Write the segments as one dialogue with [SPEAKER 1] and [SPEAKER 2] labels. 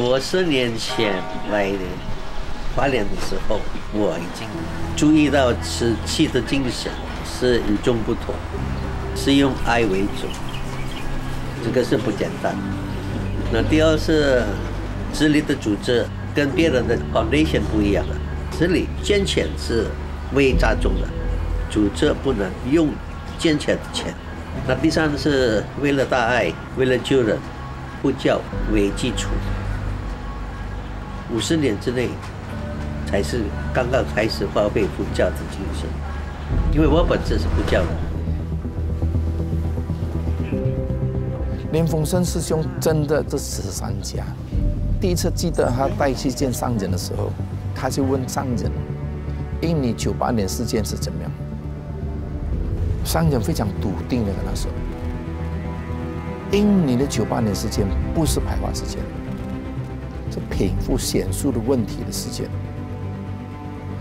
[SPEAKER 1] 我十年前来花莲的时候，我已经注意到瓷器的精神是与众不同，是用爱为主，这个是不简单。那第二是这里的组织跟别人的 foundation 不一样的，这里捐钱是为大众的，组织不能用捐钱的钱。那第三是为了大爱，为了救人，不教为基础。五十年之内，才是刚刚开始发挥佛教的精神。因为我本身是不教的。
[SPEAKER 2] 林峰生师兄真的这十三家，第一次记得他带去见上人的时候，他就问上人：“印尼九八年事件是怎么样？”上人非常笃定的跟他说：“印尼的九八年事件不是排华事件。”是贫富显著的问题的事件，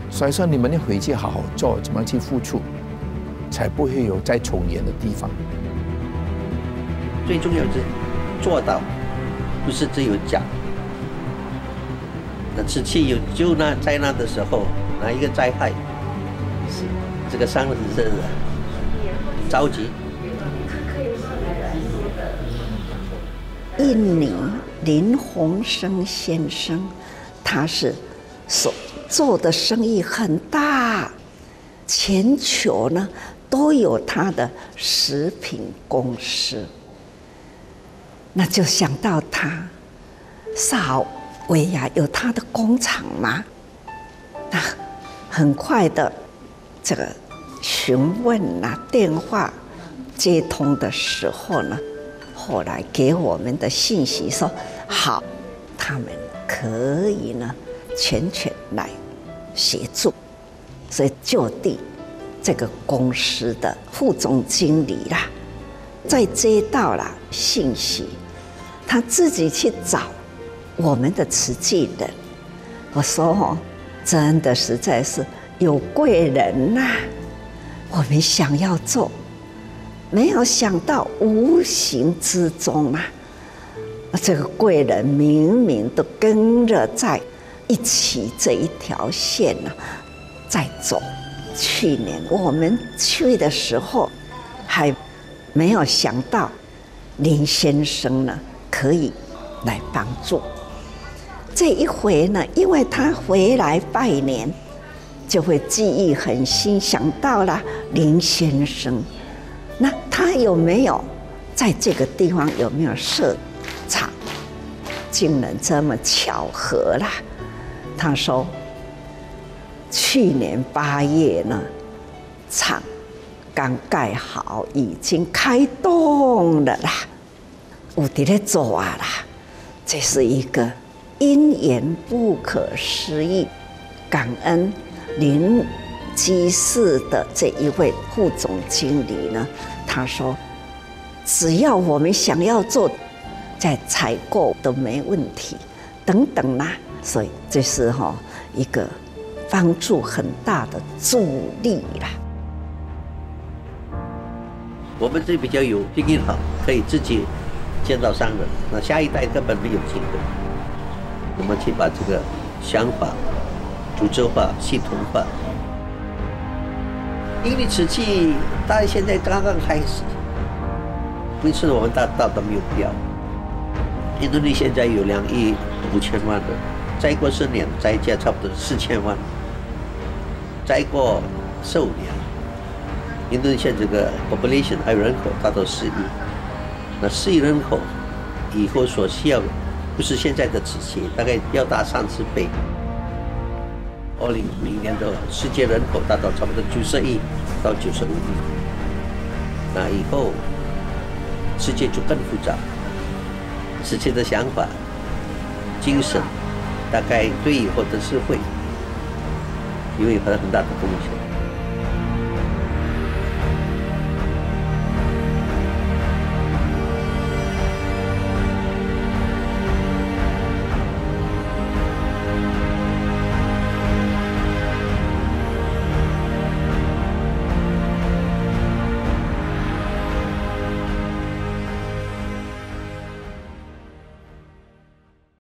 [SPEAKER 2] 所以说你们要回去好好做，怎么去付出，才不会有再重演的地方。
[SPEAKER 1] 最重要是做到，不是只有讲。那瓷器有救难灾难的时候，哪一个灾害是这个伤人是着急？
[SPEAKER 3] 印尼。林鸿生先生，他是所做的生意很大，全球呢都有他的食品公司。那就想到他，萨维亚有他的工厂吗？那很快的，这个询问啊，电话接通的时候呢，后来给我们的信息说。好，他们可以呢，全权来协助，所以就地这个公司的副总经理啦，在接到了信息，他自己去找我们的慈济人，我说哦，真的实在是有贵人呐，我们想要做，没有想到无形之中啊。这个贵人明明都跟着在一起这一条线呢，在走。去年我们去的时候，还没有想到林先生呢可以来帮助。这一回呢，因为他回来拜年，就会记忆很新，想到了林先生。他有没有在这个地方有没有设？厂竟然这么巧合啦！他说，去年八月呢，厂刚盖好，已经开动了啦。我的咧做啊啦，这是一个因缘不可思议。感恩您基士的这一位副总经理呢，他说，只要我们想要做。在采购都没问题，等等啦，所以这是哈一个帮助很大的助力啦。
[SPEAKER 1] 我们这比较有经验好，可以自己建造商人，那下一代根本没有机会。我们去把这个想法组织化、系统化。因为瓷器，大现在刚刚开始，不是我们大大的目标。印度尼现在有两亿五千万人，再过十年，再加差不多四千万，再过十五年，印度尼现这个 population 还有人口达到四亿，那四亿人口以后所需要不是现在的瓷器，大概要大三十倍。二零五零年的世界人口达到差不多九十亿到九十五亿，那以后世界就更复杂。世界的想法、精神，大概对以后的社会，有很很大的贡献。